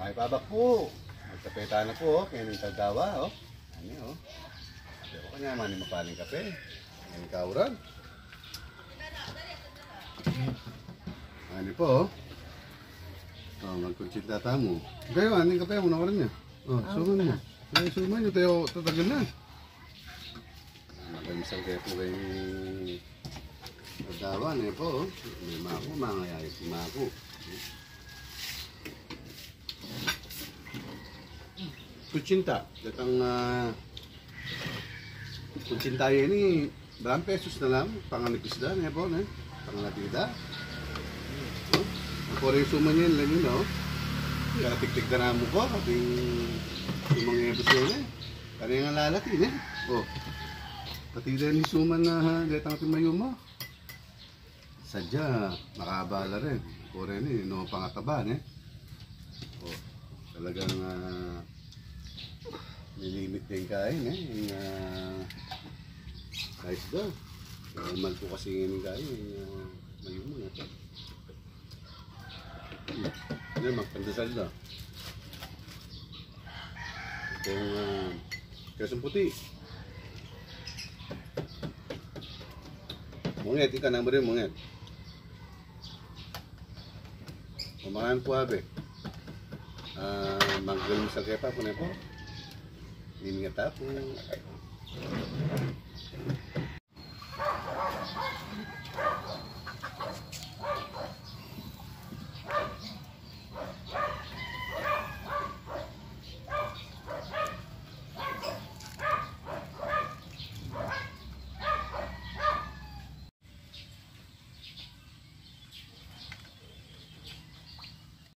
May babak po. Magkapeta na po, oh. Kaya ng tagawa, oh. Ano, oh. Pero kanya man yung mapaling kape. Yan kauran. Ano po, oh. Oh, magkunsinta tamo. Kayo, ano yung kape mo na niya? Oh, suman mo. Ay, suman nyo, tayo tatagal na. Magamisang kayo po kayo ni Tagawa, ano po, oh. May mako, mga yaya si mako. Kutsinta. Datang uh, kutsinta yan ni Daan pesos na lang, panganipis da, niya po, ne? Panganatida. Oh, ako rin suman yan, lang yun, oh. Kaya tiktik na mo ko, ating sumang ebos yun, eh. Kaya nga lalaki, ne? Oh. Pati din ni suman na ha, datang ating mayuma. Sadya, makabala rin. Ako rin, eh, no pangataba, ne? Oh, talagang uh, nilimit din kain, eh. Yung, uh, kahit daw. Normal po kasi ngayon kain, yung uh, mayuma na ito. Hmm. Ano, magpandasal daw. Ito yung uh, kasong puti. Mungit, ika na mo rin, mungit. Kumakan po, abe. Ah, magaling sa kepa po na po. Hindi nga tapo.